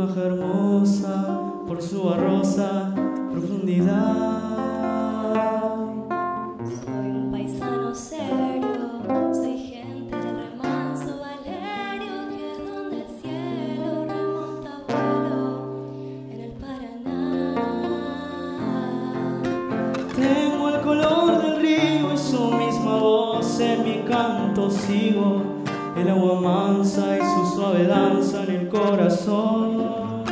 baja hermosa por su barrosa profundidad. Soy un paisano serio, soy gente del remanso Valerio que donde el cielo remonta vuelo en el Paraná. Tengo el color del río y su misma voz en mi canto sigo. El agua mansa y su suave danza en el corazón.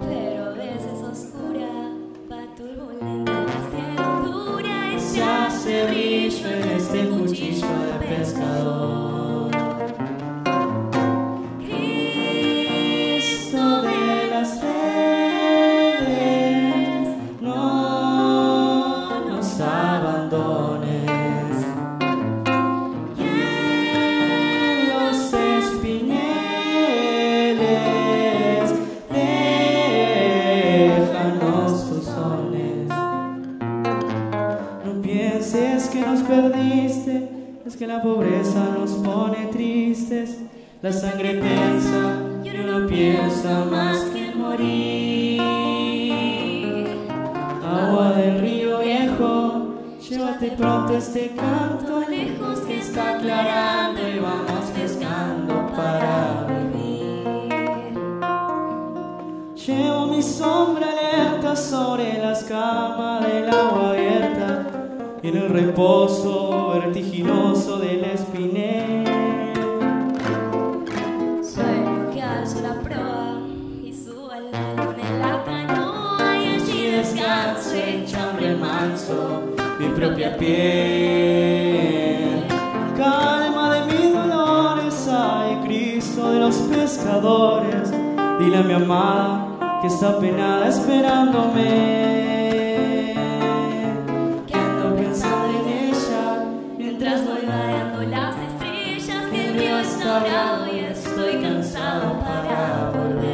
Pero a veces oscura, va turbulenta la cielo dura y Se hace brillo en este cuchillo de pescador. Pienses que nos perdiste, es que la pobreza nos pone tristes. La sangre tensa y uno no piensa más que morir. Agua del río viejo, llévate pronto este canto lejos que está aclarando y vamos pescando para vivir. Llevo mi sombra alerta sobre la escama del agua en el reposo vertiginoso del espinel. Sueño que alzo la proa y subo a la luna en la canoa y allí descanso hecha un remanso mi propia piel. Calma de mis dolores, ay Cristo de los pescadores, dile a mi amada que está penada esperándome. El río está bravo y estoy cansado para volver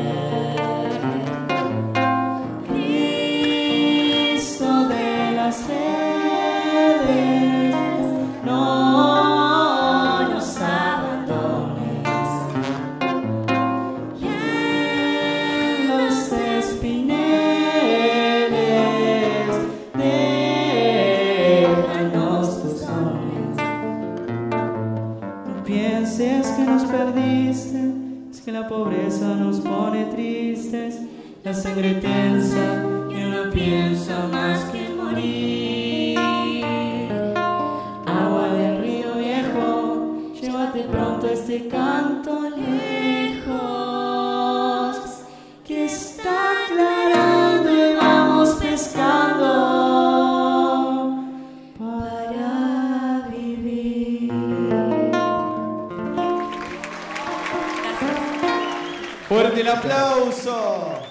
pienses que nos perdiste, es que la pobreza nos pone tristes, la sangre tensa y uno piensa más que morir. Agua del río viejo, llévate pronto este canto lejos, Fuerte el aplauso.